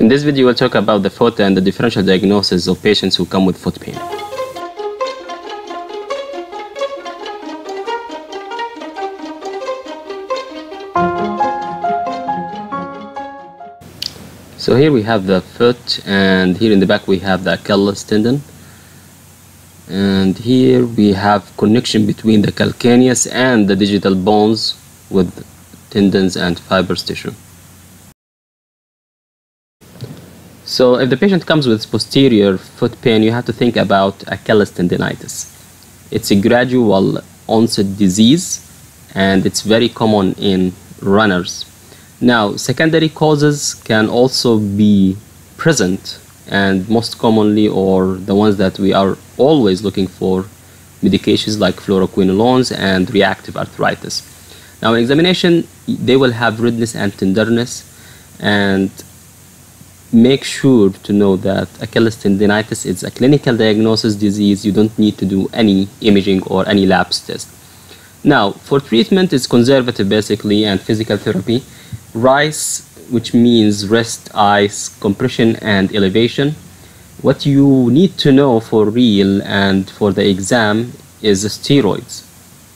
In this video, we'll talk about the foot and the differential diagnosis of patients who come with foot pain. So here we have the foot and here in the back we have the Achilles tendon and here we have connection between the calcaneus and the digital bones with tendons and fibrous tissue. So if the patient comes with posterior foot pain, you have to think about Achilles tendonitis. It's a gradual onset disease and it's very common in runners. Now, secondary causes can also be present and most commonly or the ones that we are always looking for medications like fluoroquinolones and reactive arthritis. Now in examination they will have redness and tenderness and make sure to know that Achilles tendonitis is a clinical diagnosis disease you don't need to do any imaging or any labs test. Now for treatment it's conservative basically and physical therapy. RICE which means rest, ice, compression, and elevation. What you need to know for real and for the exam is the steroids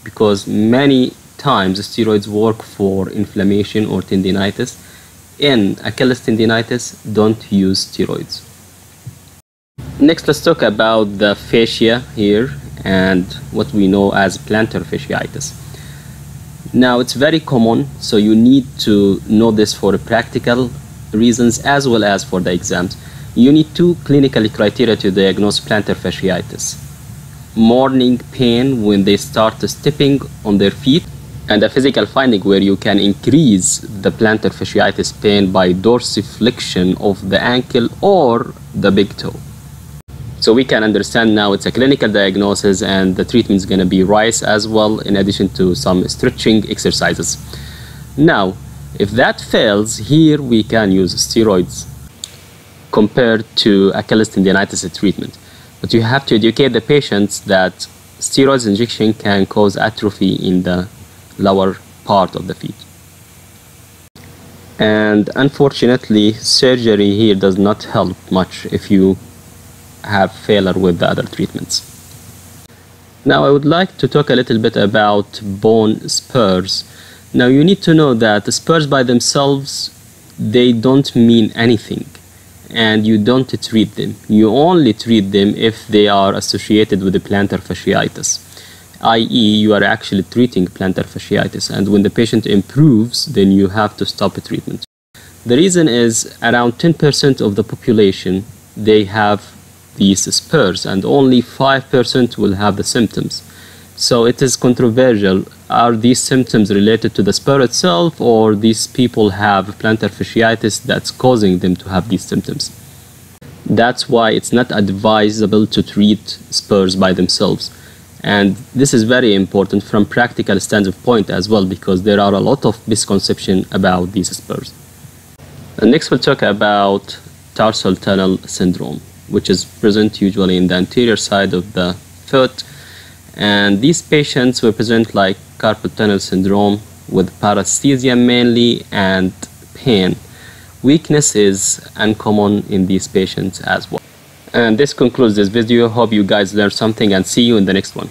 because many times steroids work for inflammation or tendinitis. In Achilles tendinitis, don't use steroids. Next, let's talk about the fascia here and what we know as plantar fasciitis. Now it's very common, so you need to know this for practical reasons as well as for the exams. You need two clinical criteria to diagnose plantar fasciitis. Morning pain when they start stepping on their feet and a physical finding where you can increase the plantar fasciitis pain by dorsiflexion of the ankle or the big toe. So we can understand now it's a clinical diagnosis and the treatment is going to be RICE as well in addition to some stretching exercises. Now, if that fails, here we can use steroids compared to Achilles tendonitis treatment. But you have to educate the patients that steroids injection can cause atrophy in the lower part of the feet. And unfortunately, surgery here does not help much if you have failure with the other treatments. Now I would like to talk a little bit about bone spurs. Now you need to know that the spurs by themselves they don't mean anything and you don't treat them. You only treat them if they are associated with the plantar fasciitis i.e. you are actually treating plantar fasciitis and when the patient improves then you have to stop the treatment. The reason is around 10% of the population they have these spurs and only 5% will have the symptoms. So it is controversial. Are these symptoms related to the spur itself or these people have plantar fasciitis that's causing them to have these symptoms? That's why it's not advisable to treat spurs by themselves. And this is very important from practical standpoint as well because there are a lot of misconception about these spurs. And next we'll talk about tarsal tunnel syndrome which is present usually in the anterior side of the foot. And these patients will present like carpal tunnel syndrome with paresthesia mainly and pain. Weakness is uncommon in these patients as well. And this concludes this video. Hope you guys learned something and see you in the next one.